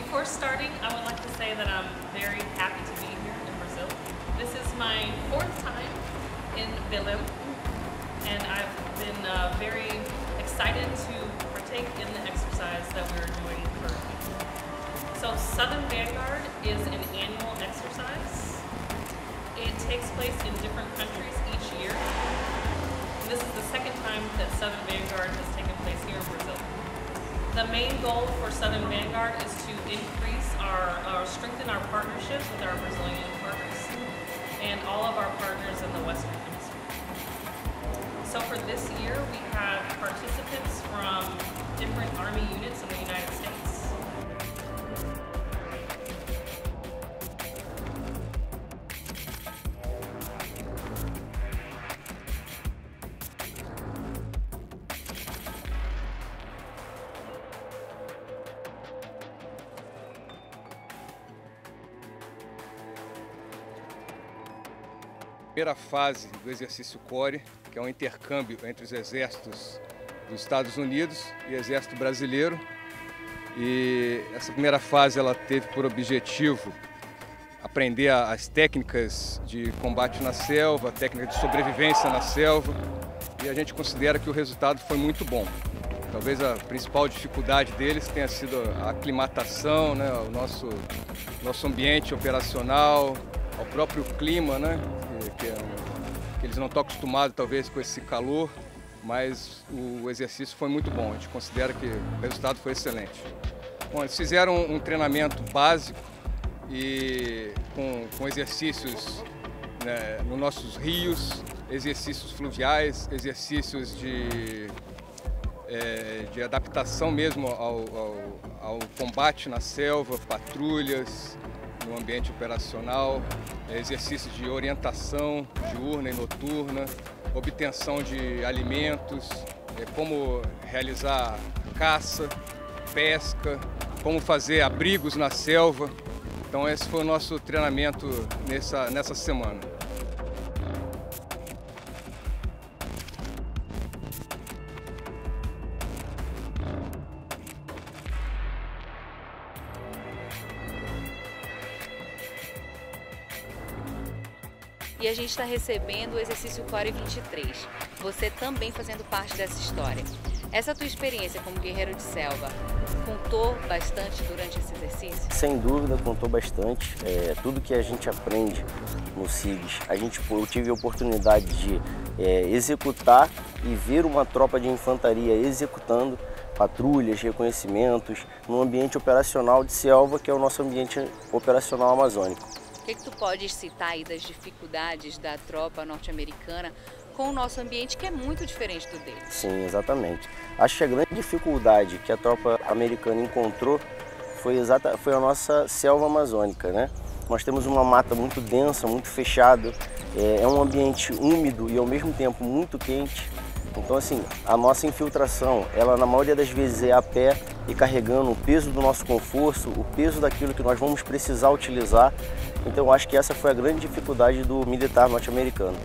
Before starting, I would like to say that I'm very happy to be here in Brazil. This is my fourth time in Belém, and I've been uh, very excited to partake in the exercise that we're doing currently. So Southern Vanguard is an annual exercise. It takes place in different countries each year. This is the second time that Southern Vanguard has taken The main goal for Southern Vanguard is to increase our, strengthen our partnerships with our Brazilian partners and all of our partners in the Western Hemisphere. So for this year, we have participants from different Army units in the United States. Primeira fase do exercício CORE, que é um intercâmbio entre os exércitos dos Estados Unidos e exército brasileiro. E essa primeira fase ela teve por objetivo aprender as técnicas de combate na selva, técnica de sobrevivência na selva, e a gente considera que o resultado foi muito bom. Talvez a principal dificuldade deles tenha sido a aclimatação, né, o nosso, nosso ambiente operacional, o próprio clima, né, que, é eles não estão acostumados talvez com esse calor, mas o exercício foi muito bom. A gente considera que o resultado foi excelente. Bom, eles fizeram um treinamento básico e com, com exercícios né, nos nossos rios, exercícios fluviais, exercícios de, é, de adaptação mesmo ao, ao, ao combate na selva, patrulhas, no ambiente operacional, exercícios de orientação diurna e noturna, obtenção de alimentos, é, como realizar caça, pesca, como fazer abrigos na selva. Então esse foi o nosso treinamento nessa, nessa semana. E a gente está recebendo o exercício Core 23. Você também fazendo parte dessa história. Essa tua experiência como guerreiro de selva contou bastante durante esse exercício? Sem dúvida, contou bastante. É, tudo que a gente aprende no SIGS, a gente, eu tive a oportunidade de é, executar e ver uma tropa de infantaria executando patrulhas, reconhecimentos, no ambiente operacional de selva, que é o nosso ambiente operacional amazônico. Que, que tu podes citar aí das dificuldades da tropa norte-americana com o nosso ambiente que é muito diferente do deles? Sim, exatamente. Acho que a grande dificuldade que a tropa americana encontrou foi, exata, foi a nossa selva amazônica, né? Nós temos uma mata muito densa, muito fechada, é, é um ambiente úmido e ao mesmo tempo muito quente. Então, assim, a nossa infiltração, ela na maioria das vezes é a pé e carregando o peso do nosso conforto, o peso daquilo que nós vamos precisar utilizar. Então, eu acho que essa foi a grande dificuldade do militar norte-americano.